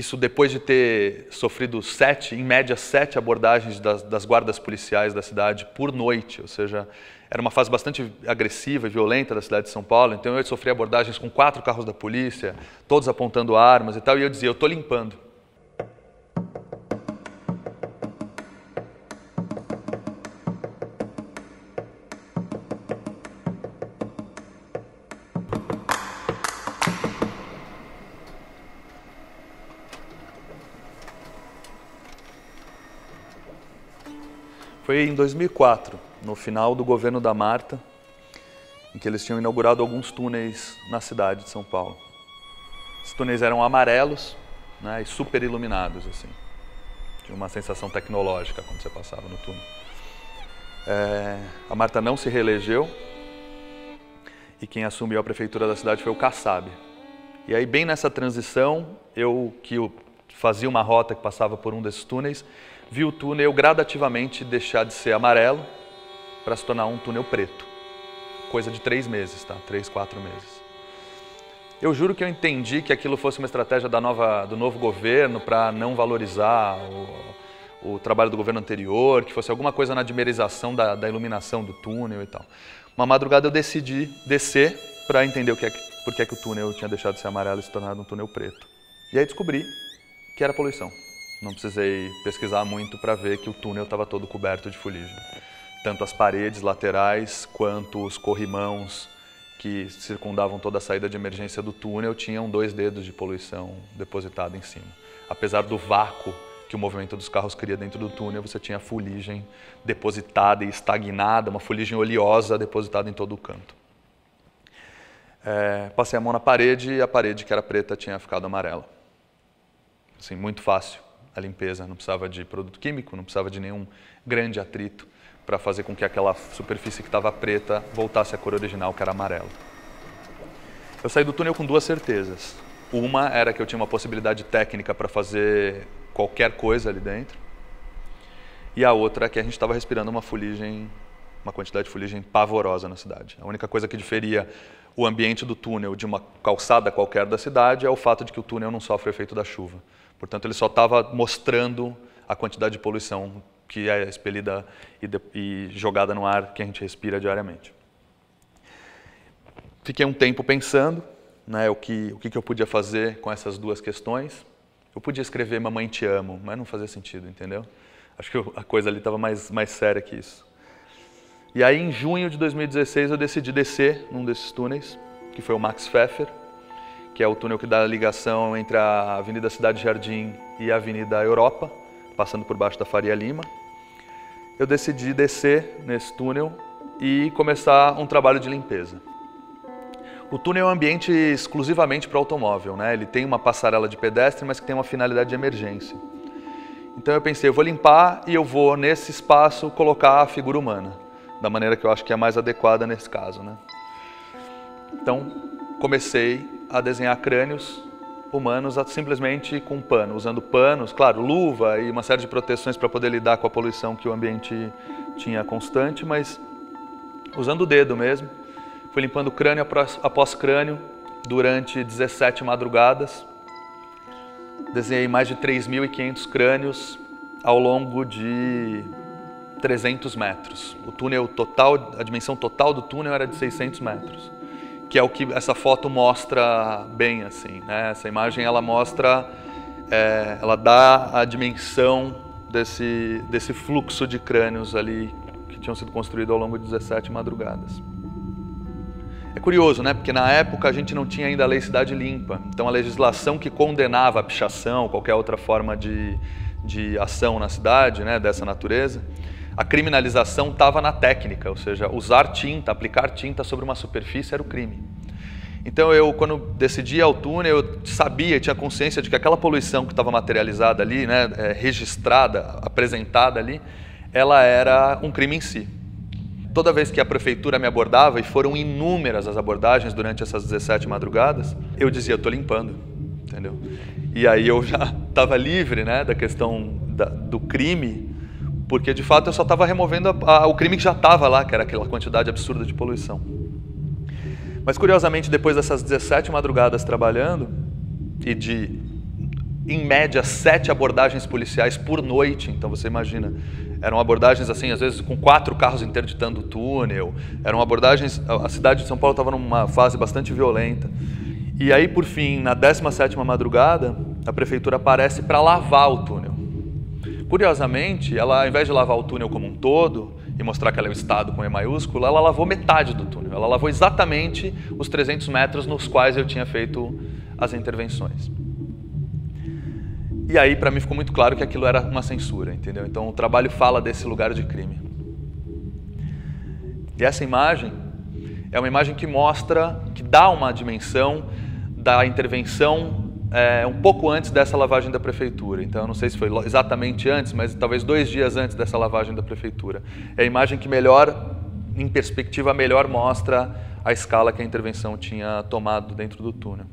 Isso depois de ter sofrido sete, em média, sete abordagens das, das guardas policiais da cidade por noite, ou seja, era uma fase bastante agressiva e violenta da cidade de São Paulo. Então eu sofri abordagens com quatro carros da polícia, todos apontando armas e tal, e eu dizia: eu estou limpando. Foi em 2004, no final do governo da Marta, em que eles tinham inaugurado alguns túneis na cidade de São Paulo. Os túneis eram amarelos né, e super iluminados, assim. Tinha uma sensação tecnológica quando você passava no túnel. É, a Marta não se reelegeu e quem assumiu a prefeitura da cidade foi o Kassab. E aí, bem nessa transição, eu que fazia uma rota que passava por um desses túneis, vi o túnel gradativamente deixar de ser amarelo para se tornar um túnel preto. Coisa de três meses, tá? Três, quatro meses. Eu juro que eu entendi que aquilo fosse uma estratégia da nova, do novo governo para não valorizar o, o, trabalho do governo anterior, que fosse alguma coisa na dimerização da, da iluminação do túnel e tal. Uma madrugada eu decidi descer para entender o que é que, por que, é que o túnel tinha deixado de ser amarelo e se tornado um túnel preto. E aí descobri que era poluição. Não precisei pesquisar muito para ver que o túnel estava todo coberto de fuligem. Tanto as paredes laterais quanto os corrimãos que circundavam toda a saída de emergência do túnel tinham dois dedos de poluição depositado em cima. Apesar do vácuo que o movimento dos carros cria dentro do túnel, você tinha fuligem depositada e estagnada, uma fuligem oleosa depositada em todo o canto. É, passei a mão na parede e a parede que era preta tinha ficado amarela. Assim, muito fácil a limpeza, não precisava de produto químico, não precisava de nenhum grande atrito para fazer com que aquela superfície que estava preta voltasse à cor original, que era amarela. Eu saí do túnel com duas certezas. Uma era que eu tinha uma possibilidade técnica para fazer qualquer coisa ali dentro. E a outra é que a gente estava respirando uma fuligem, uma quantidade de fuligem pavorosa na cidade. A única coisa que diferia o ambiente do túnel de uma calçada qualquer da cidade é o fato de que o túnel não sofre o efeito da chuva. Portanto, ele só estava mostrando a quantidade de poluição que é expelida e, de, e, jogada no ar que a gente respira diariamente. Fiquei um tempo pensando né, o, que, o que eu podia fazer com essas duas questões. Eu podia escrever Mamãe Te Amo, mas não fazia sentido, entendeu? Acho que a coisa ali estava mais, mais séria que isso. E aí, em junho de 2016, eu decidi descer num desses túneis, que foi o Max Pfeffer, que é o túnel que dá a ligação entre a Avenida Cidade Jardim e a Avenida Europa, passando por baixo da Faria Lima. Eu decidi descer nesse túnel e começar um trabalho de limpeza. O túnel é um ambiente exclusivamente para automóvel, né? Ele tem uma passarela de pedestre, mas que tem uma finalidade de emergência. Então eu pensei, eu vou limpar e eu vou nesse espaço colocar a figura humana, da maneira que eu acho que é mais adequada nesse caso, né? Então comecei a desenhar crânios humanos simplesmente com pano, usando panos, claro, luva e uma série de proteções para poder lidar com a poluição que o ambiente tinha constante, mas usando o dedo mesmo. Fui limpando crânio após crânio durante 17 madrugadas. Desenhei mais de 3.500 crânios ao longo de 300 metros. O túnel total, a dimensão total do túnel era de 600 metros que é o que essa foto mostra bem assim, né? Essa imagem ela mostra, é, ela dá a dimensão desse desse fluxo de crânios ali que tinham sido construídos ao longo de 17 madrugadas. É curioso, né? Porque na época a gente não tinha ainda a lei cidade limpa, então a legislação que condenava a pichação, qualquer outra forma de, de ação na cidade, né, dessa natureza, a criminalização estava na técnica, ou seja, usar tinta, aplicar tinta sobre uma superfície era o crime. Então eu, quando decidi ao túnel, eu sabia, tinha consciência de que aquela poluição que estava materializada ali, né, é, registrada, apresentada ali, ela era um crime em si. Toda vez que a prefeitura me abordava, e foram inúmeras as abordagens durante essas 17 madrugadas, eu dizia, estou limpando, entendeu? E aí eu já estava livre né, da questão da, do crime, porque de fato eu só estava removendo a, a, o crime que já estava lá, que era aquela quantidade absurda de poluição. Mas curiosamente, depois dessas 17 madrugadas trabalhando e de em média, sete abordagens policiais por noite. Então você imagina, eram abordagens assim, às vezes com quatro carros interditando o túnel. Eram abordagens. A cidade de São Paulo estava numa fase bastante violenta. E aí, por fim, na 17 madrugada, a prefeitura aparece para lavar o túnel. Curiosamente, ela, ao invés de lavar o túnel como um todo e mostrar que ela é o Estado com E maiúsculo, ela lavou metade do túnel. Ela lavou exatamente os 300 metros nos quais eu tinha feito as intervenções. E aí, para mim, ficou muito claro que aquilo era uma censura, entendeu? Então, o trabalho fala desse lugar de crime. E essa imagem é uma imagem que mostra, que dá uma dimensão da intervenção é, um pouco antes dessa lavagem da prefeitura. Então, eu não sei se foi exatamente antes, mas talvez dois dias antes dessa lavagem da prefeitura. É a imagem que melhor, em perspectiva, melhor mostra a escala que a intervenção tinha tomado dentro do túnel.